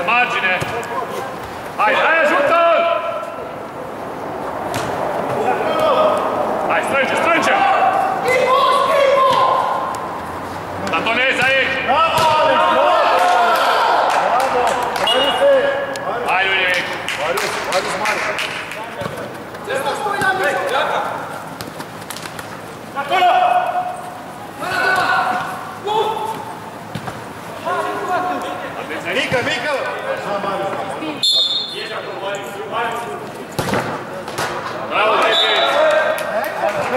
Pe margine. Hai, hai, ajută-l! Hai, strânge, strânge! Schimbo, schimbo! Antonezi aici! Bravo, Alex! Bravo! Mariuse! Hai, Iulic! Marius, Marius mare! Ce să spui la mijloc? Acolo! Mâna ta! Mică, mică!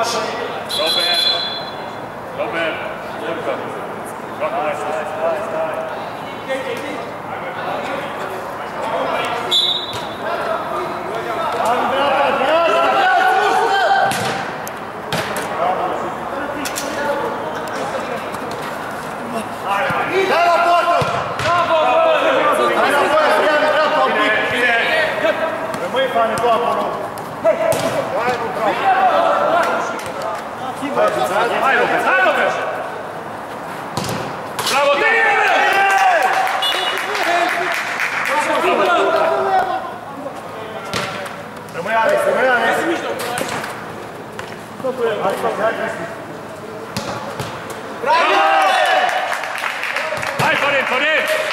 Robert. Robert. Robert. Robert. Vai, Torinho, Torinho!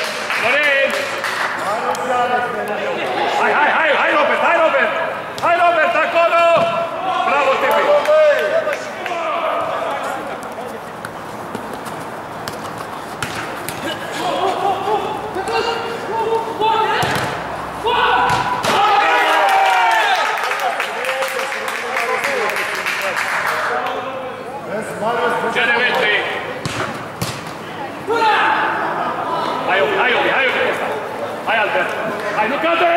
metri. Hai, Obi, hai, Obi, hai, Obi, Hai, Albert. Hai, nu cade!